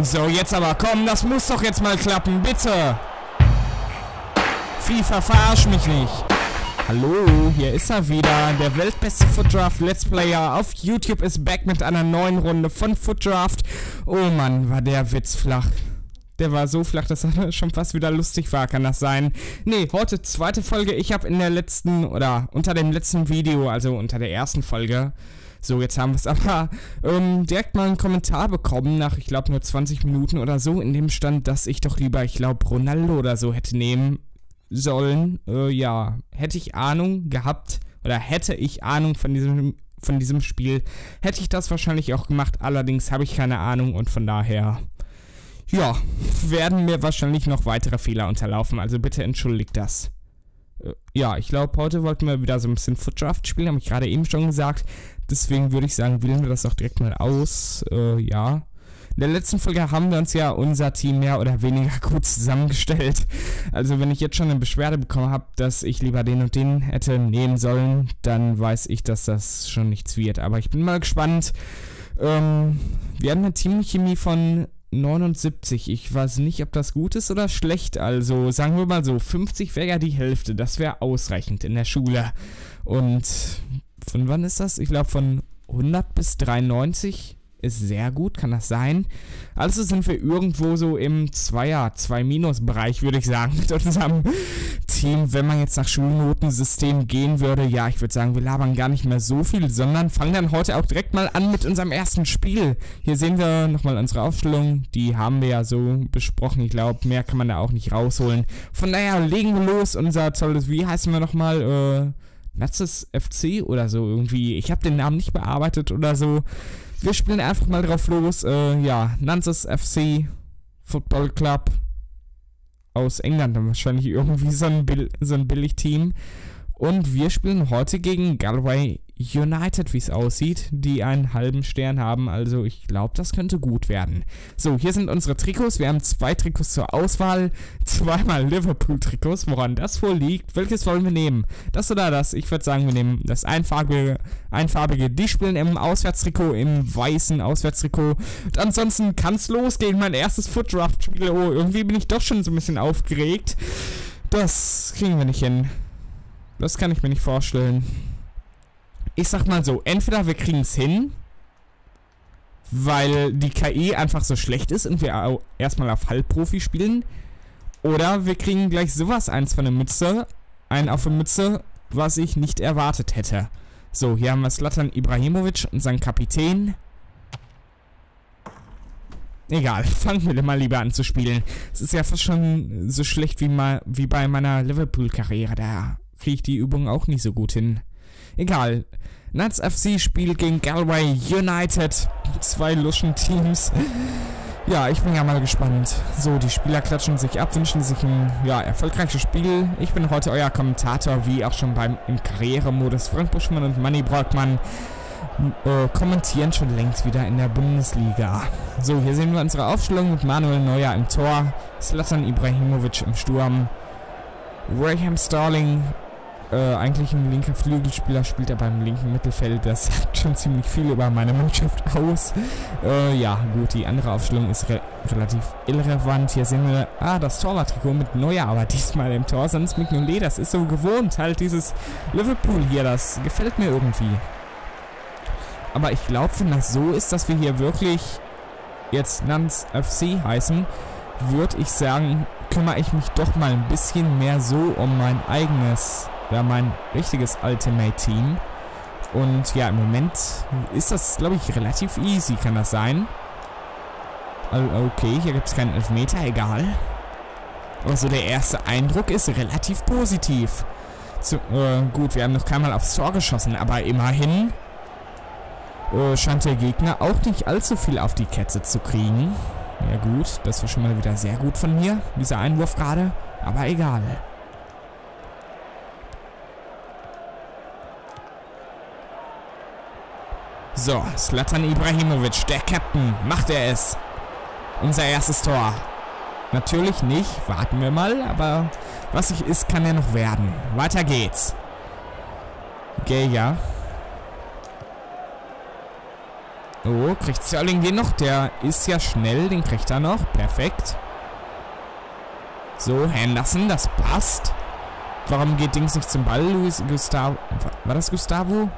So, jetzt aber, komm, das muss doch jetzt mal klappen, bitte. FIFA, verarsch mich nicht. Hallo, hier ist er wieder. Der weltbeste Footdraft Let's Player auf YouTube ist back mit einer neuen Runde von Footdraft. Oh Mann, war der Witz flach. Der war so flach, dass er schon fast wieder lustig war, kann das sein? Nee, heute zweite Folge. Ich habe in der letzten, oder unter dem letzten Video, also unter der ersten Folge, so, jetzt haben wir es aber ähm, direkt mal einen Kommentar bekommen, nach, ich glaube, nur 20 Minuten oder so, in dem stand, dass ich doch lieber, ich glaube, Ronaldo oder so hätte nehmen sollen. Äh, ja, hätte ich Ahnung gehabt, oder hätte ich Ahnung von diesem, von diesem Spiel, hätte ich das wahrscheinlich auch gemacht. Allerdings habe ich keine Ahnung und von daher, ja, werden mir wahrscheinlich noch weitere Fehler unterlaufen. Also bitte entschuldigt das. Äh, ja, ich glaube, heute wollten wir wieder so ein bisschen Footdraft spielen, habe ich gerade eben schon gesagt. Deswegen würde ich sagen, wählen wir das auch direkt mal aus. Äh, ja. In der letzten Folge haben wir uns ja unser Team mehr oder weniger gut zusammengestellt. Also wenn ich jetzt schon eine Beschwerde bekommen habe, dass ich lieber den und den hätte nehmen sollen, dann weiß ich, dass das schon nichts wird. Aber ich bin mal gespannt. Ähm, wir haben eine Teamchemie von 79. Ich weiß nicht, ob das gut ist oder schlecht. Also sagen wir mal so, 50 wäre ja die Hälfte. Das wäre ausreichend in der Schule. Und von wann ist das? Ich glaube von 100 bis 93 ist sehr gut, kann das sein? Also sind wir irgendwo so im Zweier, 2-Minus-Bereich, würde ich sagen, mit unserem Team. Wenn man jetzt nach Schulnotensystem gehen würde, ja, ich würde sagen, wir labern gar nicht mehr so viel, sondern fangen dann heute auch direkt mal an mit unserem ersten Spiel. Hier sehen wir nochmal unsere Aufstellung, die haben wir ja so besprochen. Ich glaube, mehr kann man da auch nicht rausholen. Von daher legen wir los, unser tolles, wie heißen wir nochmal, äh... Nazis FC oder so irgendwie. Ich habe den Namen nicht bearbeitet oder so. Wir spielen einfach mal drauf los. Äh, ja, Nantes FC Football Club aus England. Wahrscheinlich irgendwie so ein, Bill so ein Billig-Team. Und wir spielen heute gegen Galway United, wie es aussieht, die einen halben Stern haben. Also ich glaube, das könnte gut werden. So, hier sind unsere Trikots. Wir haben zwei Trikots zur Auswahl. Zweimal Liverpool-Trikots. Woran das wohl liegt? Welches wollen wir nehmen? Das oder das? Ich würde sagen, wir nehmen das einfarbige. einfarbige. Die spielen im Auswärtstrikot, im weißen Auswärtstrikot. Und ansonsten kann es losgehen. Mein erstes Footdraft-Spiel. Oh, irgendwie bin ich doch schon so ein bisschen aufgeregt. Das kriegen wir nicht hin. Das kann ich mir nicht vorstellen. Ich sag mal so, entweder wir kriegen es hin, weil die KI einfach so schlecht ist und wir erstmal auf Halbprofi spielen, oder wir kriegen gleich sowas eins von der Mütze, einen auf der Mütze, was ich nicht erwartet hätte. So, hier haben wir Slatan Ibrahimovic, unseren Kapitän. Egal, fangen wir mal lieber an zu spielen. Es ist ja fast schon so schlecht wie, mal, wie bei meiner Liverpool-Karriere. Da kriege ich die Übung auch nicht so gut hin. Egal. Nuts FC spielt gegen Galway United. Zwei luschen Teams. Ja, ich bin ja mal gespannt. So, die Spieler klatschen sich ab, wünschen sich ein ja, erfolgreiches Spiel. Ich bin heute euer Kommentator, wie auch schon beim im Karrieremodus. Frank Buschmann und Manny Brockmann äh, kommentieren schon längst wieder in der Bundesliga. So, hier sehen wir unsere Aufstellung mit Manuel Neuer im Tor, Slatan Ibrahimovic im Sturm, Graham Starling äh, eigentlich ein linker Flügelspieler, spielt er beim linken Mittelfeld. Das sagt schon ziemlich viel über meine Mannschaft aus. Äh, ja, gut, die andere Aufstellung ist re relativ irrelevant. Hier sehen wir, ah, das Torwarttrikot mit Neuer, aber diesmal im Tor. Sonst Mignolet, das ist so gewohnt. Halt dieses Liverpool hier, das gefällt mir irgendwie. Aber ich glaube, wenn das so ist, dass wir hier wirklich jetzt Nans FC heißen, würde ich sagen, kümmere ich mich doch mal ein bisschen mehr so um mein eigenes wir haben ein richtiges Ultimate-Team. Und ja, im Moment ist das, glaube ich, relativ easy, kann das sein. Okay, hier gibt es keinen Elfmeter, egal. Also der erste Eindruck ist relativ positiv. Zu, äh, gut, wir haben noch keinmal aufs Tor geschossen, aber immerhin äh, scheint der Gegner auch nicht allzu viel auf die Kette zu kriegen. Ja gut, das war schon mal wieder sehr gut von mir, dieser Einwurf gerade. Aber egal. So, Slatan Ibrahimovic, der Captain, macht er es. Unser erstes Tor. Natürlich nicht, warten wir mal, aber was ich ist, kann ja noch werden. Weiter geht's. Geja. Oh, kriegt Sterling den noch? Der ist ja schnell, den kriegt er noch. Perfekt. So, Henderson, das passt. Warum geht Dings nicht zum Ball, Luis Gustavo? War das Gustavo?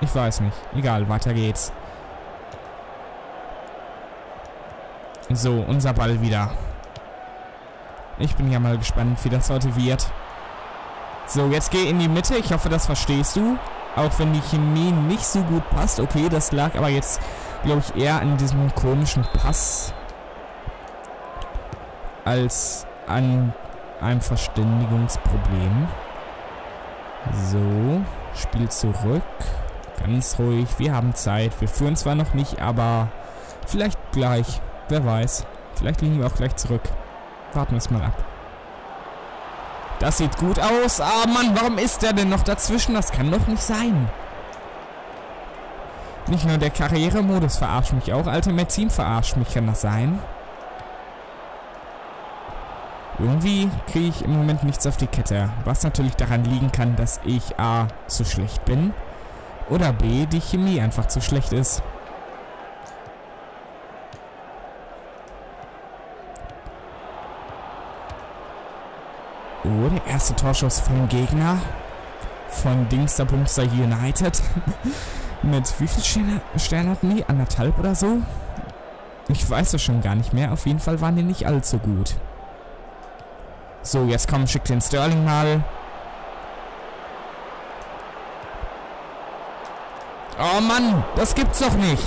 Ich weiß nicht. Egal, weiter geht's. So, unser Ball wieder. Ich bin ja mal gespannt, wie das heute wird. So, jetzt geh in die Mitte. Ich hoffe, das verstehst du. Auch wenn die Chemie nicht so gut passt. Okay, das lag aber jetzt, glaube ich, eher an diesem komischen Pass. Als an einem Verständigungsproblem. So, Spiel zurück. Ganz ruhig, wir haben Zeit. Wir führen zwar noch nicht, aber vielleicht gleich. Wer weiß. Vielleicht liegen wir auch gleich zurück. Warten wir es mal ab. Das sieht gut aus. Ah, Mann, warum ist der denn noch dazwischen? Das kann doch nicht sein. Nicht nur der Karrieremodus verarscht mich auch. Ultimate Team verarscht mich. Kann das sein? Irgendwie kriege ich im Moment nichts auf die Kette. Was natürlich daran liegen kann, dass ich A. zu schlecht bin. Oder B. die Chemie einfach zu schlecht ist. Oh, der erste Torschuss vom Gegner. Von Dingster Bumster United. Mit wie viel Sterne, Sterne hatten die? Anderthalb oder so? Ich weiß es schon gar nicht mehr. Auf jeden Fall waren die nicht allzu gut. So, jetzt komm, schick den Sterling mal. Oh Mann, das gibt's doch nicht.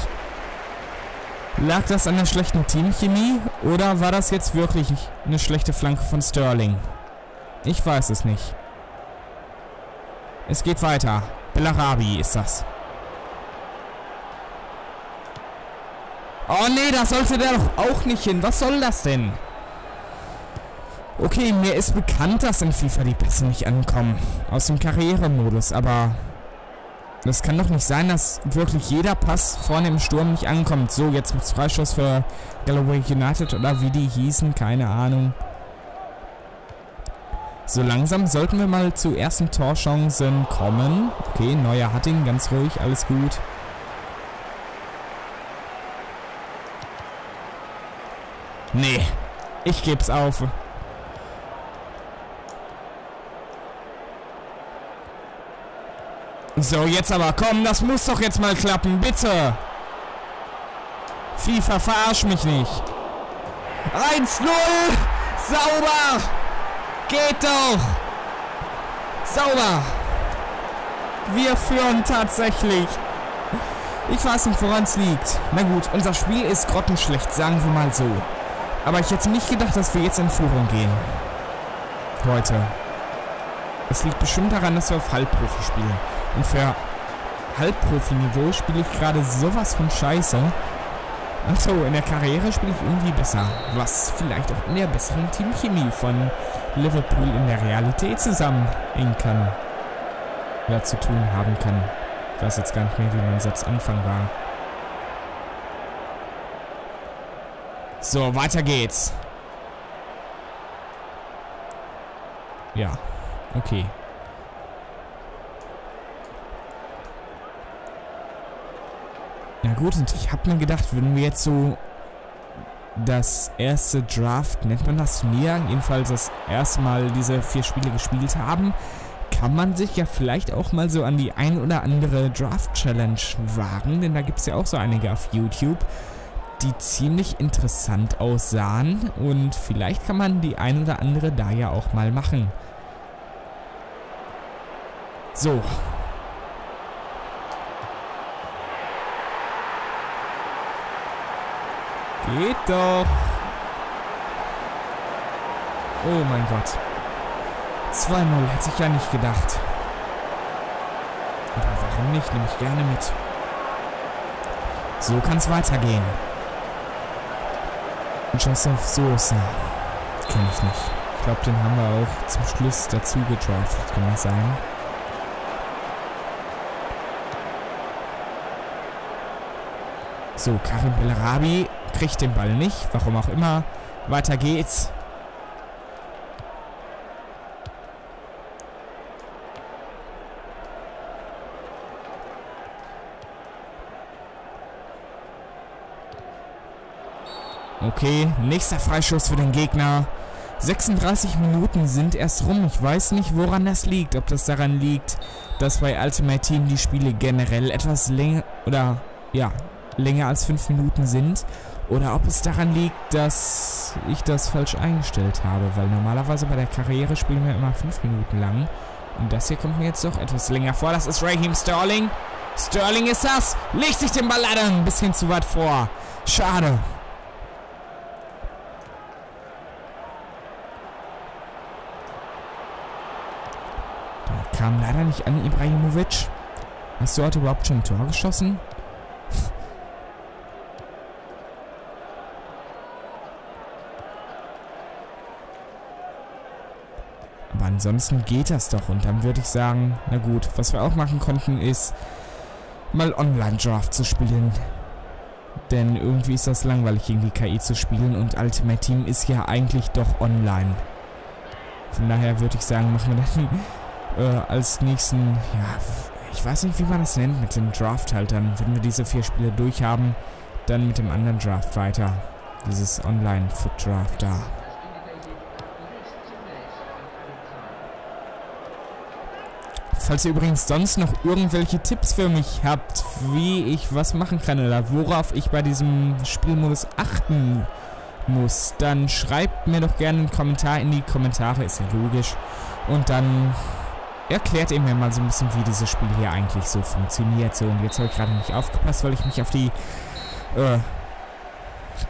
Lag das an der schlechten Teamchemie oder war das jetzt wirklich eine schlechte Flanke von Sterling? Ich weiß es nicht. Es geht weiter. Bellarabi ist das. Oh nee, da sollte der doch auch nicht hin. Was soll das denn? Okay, mir ist bekannt, dass in FIFA die Pässe nicht ankommen. Aus dem Karrieremodus, aber... Das kann doch nicht sein, dass wirklich jeder Pass vorne im Sturm nicht ankommt. So, jetzt gibt's Freischuss für Galloway United oder wie die hießen, keine Ahnung. So langsam sollten wir mal zu ersten Torchancen kommen. Okay, Neuer ihn, ganz ruhig, alles gut. Nee, ich geb's auf. So, jetzt aber, komm, das muss doch jetzt mal klappen, bitte. FIFA, verarsch mich nicht. 1-0, sauber. Geht doch! Sauber! Wir führen tatsächlich. Ich weiß nicht, woran es liegt. Na gut, unser Spiel ist grottenschlecht, sagen wir mal so. Aber ich hätte nicht gedacht, dass wir jetzt in Führung gehen. Heute. Es liegt bestimmt daran, dass wir auf Halbprofi spielen. Und für Halbprofi-Niveau spiele ich gerade sowas von Scheiße. Achso, in der Karriere spiele ich irgendwie besser. Was vielleicht auch in der besseren Teamchemie von Liverpool in der Realität zusammenhängen kann. Oder zu tun haben kann. Ich weiß jetzt gar nicht mehr, wie mein Satz Anfang war. So, weiter geht's. Ja, okay. Ja gut, und ich hab mir gedacht, wenn wir jetzt so das erste Draft, nennt man das Turnier, jedenfalls das erste Mal diese vier Spiele gespielt haben, kann man sich ja vielleicht auch mal so an die ein oder andere Draft-Challenge wagen, denn da gibt es ja auch so einige auf YouTube, die ziemlich interessant aussahen und vielleicht kann man die ein oder andere da ja auch mal machen. So, Geht doch. Oh mein Gott. 2-0 hätte ich ja nicht gedacht. Aber warum nicht? Nehme ich gerne mit. So kann es weitergehen. Joseph Sosa. Kenne ich nicht. Ich glaube, den haben wir auch zum Schluss dazu gedraftet. Kann das sein? So, Karim Bellarabi kriegt den Ball nicht. Warum auch immer. Weiter geht's. Okay, nächster Freischuss für den Gegner. 36 Minuten sind erst rum. Ich weiß nicht, woran das liegt. Ob das daran liegt, dass bei Ultimate Team die Spiele generell etwas länger oder ja, länger als 5 Minuten sind. Oder ob es daran liegt, dass ich das falsch eingestellt habe. Weil normalerweise bei der Karriere spielen wir immer 5 Minuten lang. Und das hier kommt mir jetzt doch etwas länger vor. Das ist Raheem Sterling. Sterling ist das. Legt sich den Ball leider ein bisschen zu weit vor. Schade. Der kam leider nicht an Ibrahimovic. Hast du heute überhaupt schon ein Tor geschossen? Ansonsten geht das doch. Und dann würde ich sagen, na gut, was wir auch machen konnten, ist mal Online-Draft zu spielen. Denn irgendwie ist das langweilig, gegen die KI zu spielen. Und Ultimate Team ist ja eigentlich doch online. Von daher würde ich sagen, machen wir dann äh, als nächsten, ja, ich weiß nicht, wie man das nennt, mit dem Draft halt dann, wenn wir diese vier Spiele durchhaben, dann mit dem anderen Draft weiter. Dieses Online-Foot-Draft da. Falls ihr übrigens sonst noch irgendwelche Tipps für mich habt, wie ich was machen kann oder worauf ich bei diesem Spielmodus achten muss, dann schreibt mir doch gerne einen Kommentar in die Kommentare, ist ja logisch. Und dann erklärt ihr mir mal so ein bisschen, wie dieses Spiel hier eigentlich so funktioniert. So, und jetzt habe ich gerade nicht aufgepasst, weil ich mich auf die äh,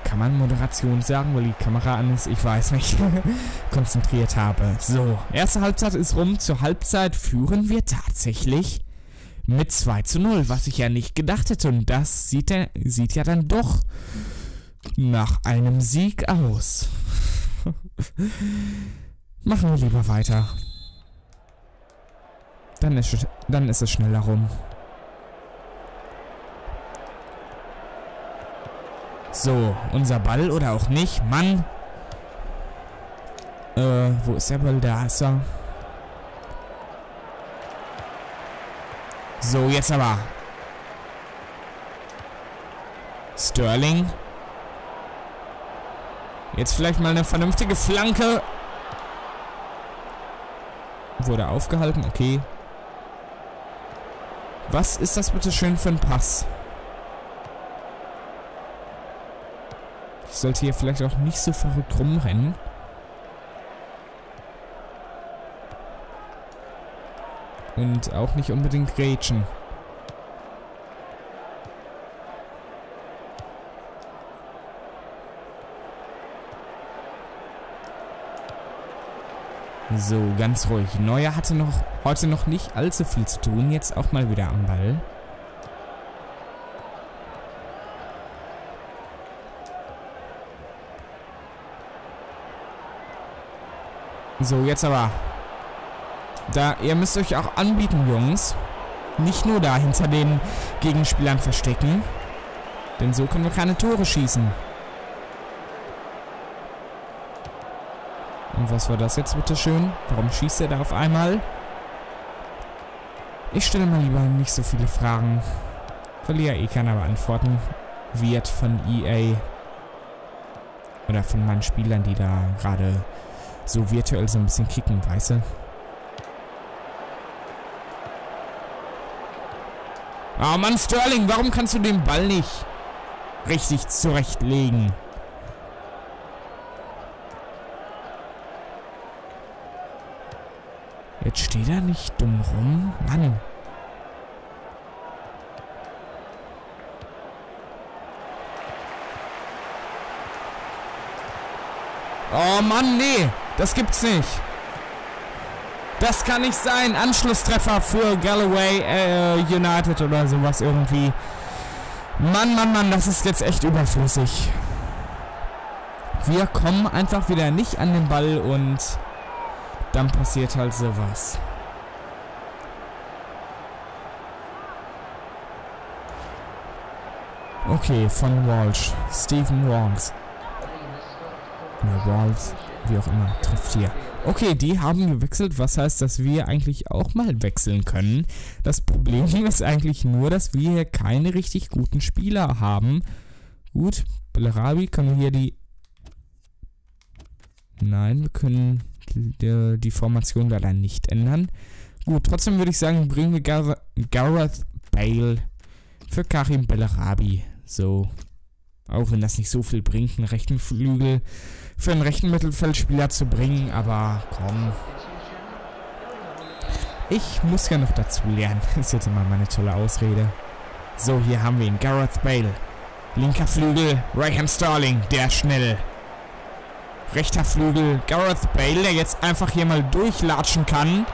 kann man Moderation sagen, weil die Kamera an ist? Ich weiß nicht. konzentriert habe. So, erste Halbzeit ist rum. Zur Halbzeit führen wir tatsächlich mit 2 zu 0, was ich ja nicht gedacht hätte. Und das sieht, ja, sieht ja dann doch nach einem Sieg aus. Machen wir lieber weiter. Dann ist, dann ist es schneller rum. So, unser Ball oder auch nicht. Mann. Äh, wo ist der Ball? Da ist er. So, jetzt aber. Sterling. Jetzt vielleicht mal eine vernünftige Flanke. Wurde aufgehalten, okay. Was ist das bitte schön für ein Pass? Sollte hier vielleicht auch nicht so verrückt rumrennen. Und auch nicht unbedingt grätschen. So, ganz ruhig. Neuer hatte noch heute noch nicht allzu viel zu tun. Jetzt auch mal wieder am Ball. So, jetzt aber. Da, ihr müsst euch auch anbieten, Jungs. Nicht nur da hinter den Gegenspielern verstecken. Denn so können wir keine Tore schießen. Und was war das jetzt bitte schön? Warum schießt er da auf einmal? Ich stelle mal lieber nicht so viele Fragen. Ja eh keiner beantworten wird von EA. Oder von meinen Spielern, die da gerade so virtuell so ein bisschen kicken, weißt du? Oh Mann, Sterling, warum kannst du den Ball nicht richtig zurechtlegen? Jetzt steht er nicht dumm rum. Mann. Oh Mann, nee. Das gibt's nicht. Das kann nicht sein. Anschlusstreffer für Galloway äh, United oder sowas irgendwie. Mann, Mann, Mann, das ist jetzt echt überflüssig. Wir kommen einfach wieder nicht an den Ball und dann passiert halt sowas. Okay, von Walsh. Stephen Walsh. Oder Walsh wie auch immer, trifft hier. Okay, die haben gewechselt, was heißt, dass wir eigentlich auch mal wechseln können. Das Problem ist eigentlich nur, dass wir hier keine richtig guten Spieler haben. Gut, Bellarabi, können wir hier die... Nein, wir können die, die Formation leider nicht ändern. Gut, trotzdem würde ich sagen, bringen wir Gar Gareth Bale für Karim Bellarabi. So. Auch wenn das nicht so viel bringt, einen rechten Flügel für einen rechten Mittelfeldspieler zu bringen, aber komm. Ich muss ja noch dazu lernen. Ist jetzt immer meine tolle Ausrede. So, hier haben wir ihn. Gareth Bale. Linker Flügel, Raheem Starling, der schnell. Rechter Flügel, Gareth Bale, der jetzt einfach hier mal durchlatschen kann.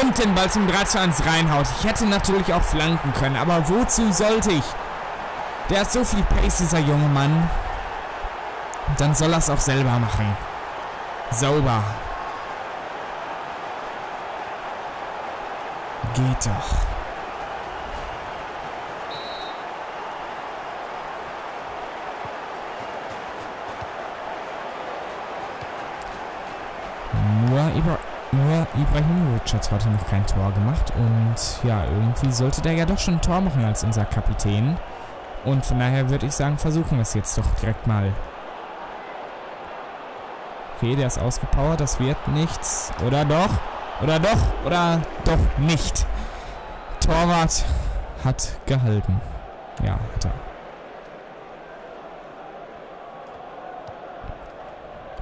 Und den Ball zum 3 zu 1 reinhaut. Ich hätte natürlich auch flanken können, aber wozu sollte ich? Der hat so viel Pace, dieser junge Mann. Dann soll er es auch selber machen. Sauber. Geht doch. Nur, Ibra nur Ibrahimovic hat heute noch kein Tor gemacht und ja, irgendwie sollte der ja doch schon ein Tor machen als unser Kapitän. Und von daher würde ich sagen, versuchen wir es jetzt doch direkt mal. Okay, der ist ausgepowert, das wird nichts. Oder doch? Oder doch? Oder doch nicht? Torwart hat gehalten. Ja, hat er.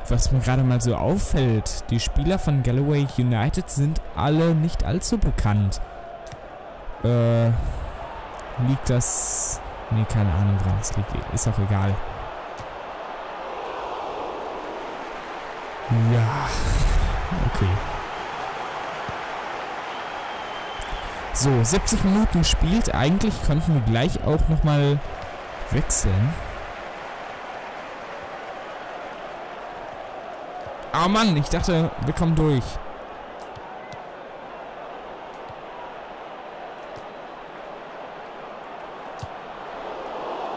Was mir gerade mal so auffällt, die Spieler von Galloway United sind alle nicht allzu bekannt. Äh, liegt das... Nee, keine Ahnung dran, das liegt... Ist auch egal. Ja, okay. So, 70 Minuten spielt. Eigentlich könnten wir gleich auch nochmal wechseln. Oh Mann, ich dachte, wir kommen durch.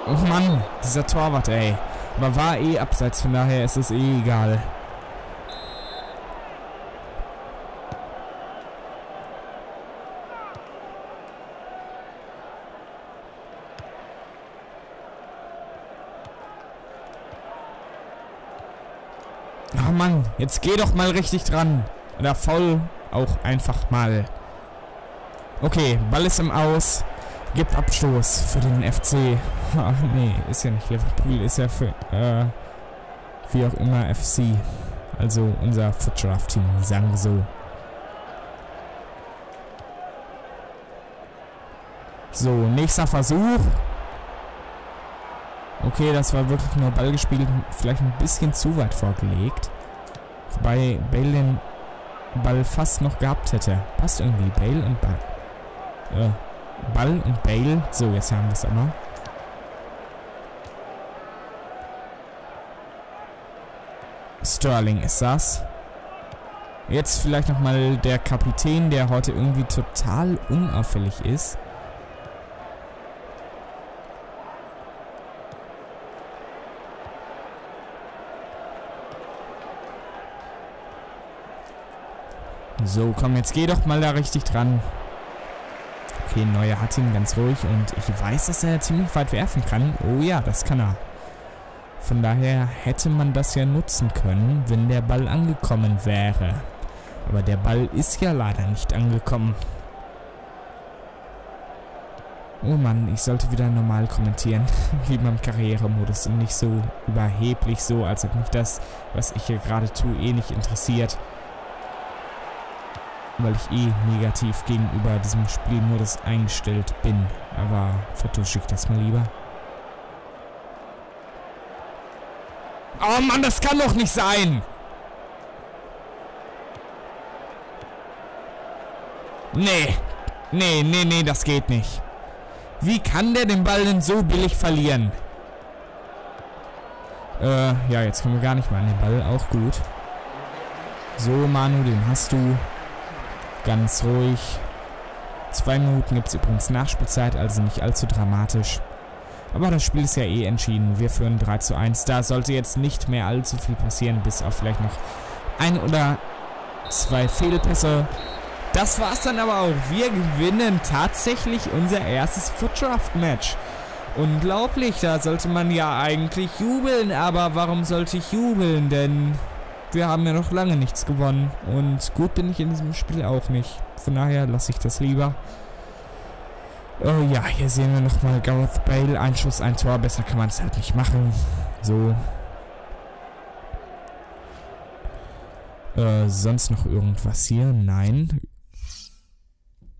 Oh Mann, dieser Torwart, ey. Aber war eh abseits, von daher ist es eh egal. Mann, jetzt geh doch mal richtig dran. Oder voll auch einfach mal. Okay, Ball ist im Aus. Gibt Abstoß für den FC. Ach nee, ist ja nicht Liverpool, ist ja für, äh, wie auch immer FC. Also unser Footdraft-Team, sagen wir so. So, nächster Versuch. Okay, das war wirklich nur Ball gespielt, vielleicht ein bisschen zu weit vorgelegt. Wobei Bale den Ball fast noch gehabt hätte. Passt irgendwie. Bale und Ball. Äh, Ball und Bale. So, jetzt haben wir es aber. Sterling ist das. Jetzt vielleicht nochmal der Kapitän, der heute irgendwie total unauffällig ist. So, komm, jetzt geh doch mal da richtig dran. Okay, Neuer hat ihn ganz ruhig und ich weiß, dass er ziemlich weit werfen kann. Oh ja, das kann er. Von daher hätte man das ja nutzen können, wenn der Ball angekommen wäre. Aber der Ball ist ja leider nicht angekommen. Oh Mann, ich sollte wieder normal kommentieren, wie beim Karrieremodus und nicht so überheblich so, als ob mich das, was ich hier gerade tue, eh nicht interessiert weil ich eh negativ gegenüber diesem Spielmodus eingestellt bin. Aber vertusche ich das mal lieber. Oh Mann, das kann doch nicht sein! Nee. Nee, nee, nee, das geht nicht. Wie kann der den Ball denn so billig verlieren? Äh, ja, jetzt kommen wir gar nicht mal an den Ball. Auch gut. So, Manu, den hast du. Ganz ruhig. Zwei Minuten gibt es übrigens Nachspielzeit, also nicht allzu dramatisch. Aber das Spiel ist ja eh entschieden. Wir führen 3 zu 1. Da sollte jetzt nicht mehr allzu viel passieren, bis auf vielleicht noch ein oder zwei Fehlpässe. Das war's dann aber auch. Wir gewinnen tatsächlich unser erstes Footdraft-Match. Unglaublich, da sollte man ja eigentlich jubeln, aber warum sollte ich jubeln? Denn wir haben ja noch lange nichts gewonnen. Und gut bin ich in diesem Spiel auch nicht. Von daher lasse ich das lieber. Oh ja, hier sehen wir nochmal Gareth Bale. Ein Schuss, ein Tor. Besser kann man es halt nicht machen. So. Äh, sonst noch irgendwas hier? Nein.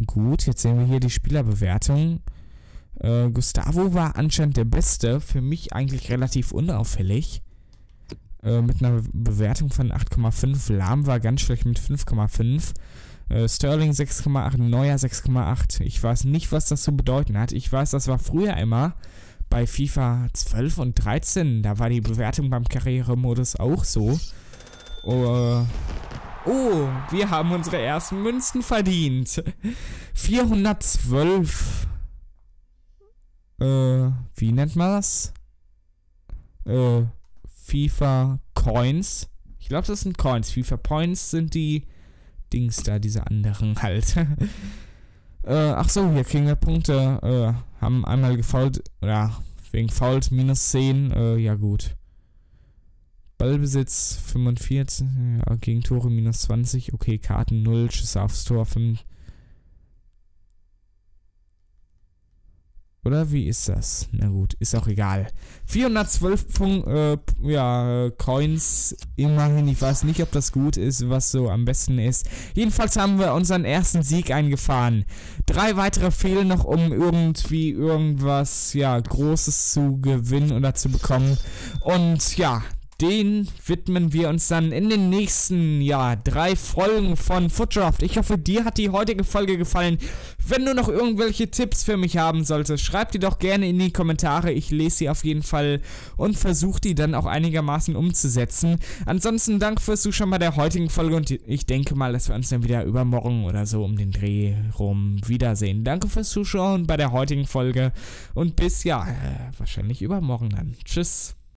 Gut, jetzt sehen wir hier die Spielerbewertung. Äh, Gustavo war anscheinend der Beste. Für mich eigentlich relativ unauffällig. Äh, mit einer Bewertung von 8,5. Lahm war ganz schlecht mit 5,5. Äh, Sterling 6,8. Neuer 6,8. Ich weiß nicht, was das zu bedeuten hat. Ich weiß, das war früher immer bei FIFA 12 und 13. Da war die Bewertung beim Karrieremodus auch so. Oh, oh, wir haben unsere ersten Münzen verdient. 412 äh, wie nennt man das? Äh, FIFA Coins. Ich glaube, das sind Coins. FIFA Points sind die Dings da, diese anderen halt. äh, ach so, hier kriegen wir Punkte. Äh, haben einmal gefault, ja, wegen Fault minus 10. Äh, ja gut. Ballbesitz 45, ja, Gegentore minus 20. Okay, Karten 0, Schüsse aufs Tor 5. Oder wie ist das? Na gut, ist auch egal. 412 Punkt, äh, ja, Coins, immerhin. Ich weiß nicht, ob das gut ist, was so am besten ist. Jedenfalls haben wir unseren ersten Sieg eingefahren. Drei weitere fehlen noch, um irgendwie irgendwas, ja, Großes zu gewinnen oder zu bekommen. Und ja, den widmen wir uns dann in den nächsten, ja, drei Folgen von Footdraft. Ich hoffe, dir hat die heutige Folge gefallen. Wenn du noch irgendwelche Tipps für mich haben solltest, schreib die doch gerne in die Kommentare. Ich lese sie auf jeden Fall und versuche die dann auch einigermaßen umzusetzen. Ansonsten danke fürs Zuschauen bei der heutigen Folge und ich denke mal, dass wir uns dann wieder übermorgen oder so um den Dreh rum wiedersehen. Danke fürs Zuschauen bei der heutigen Folge und bis ja, äh, wahrscheinlich übermorgen dann. Tschüss.